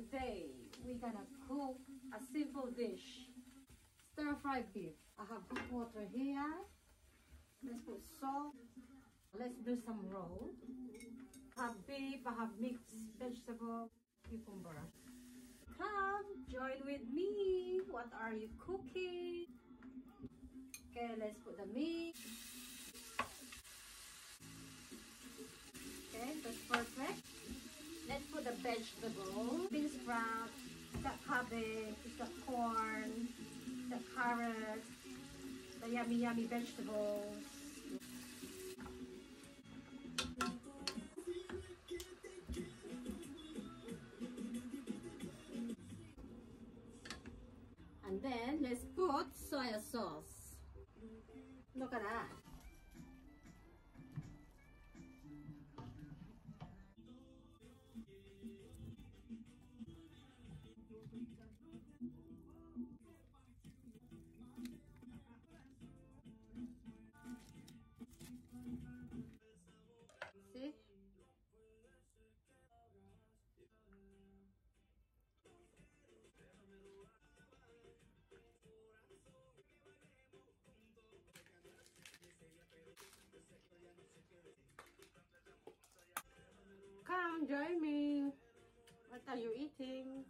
Today, we're gonna cook a simple dish. Stir fry beef. I have hot water here. Let's put salt. Let's do some roll. I have beef, I have mixed vegetable, cucumber. Come, join with me. What are you cooking? Okay, let's put the meat. Okay, that's perfect. Let's put the vegetable. Bean sprout, the cabbage, the corn, the carrot, the yummy yummy vegetables. And then let's put soy sauce. Look at that. Come join me. What are you eating?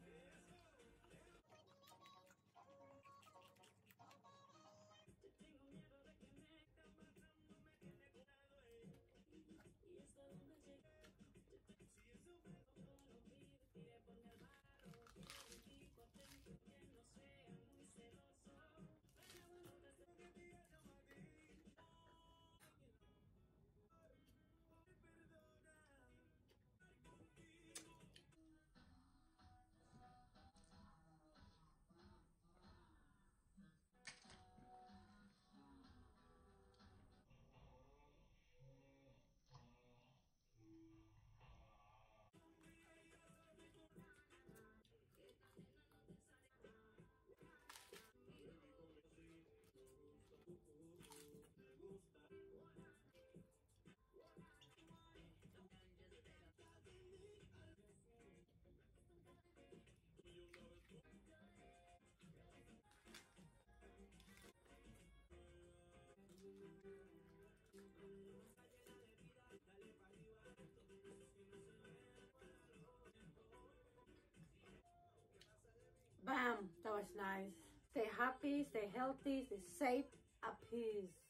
Bam! That was nice. Stay happy, stay healthy, stay safe, at peace.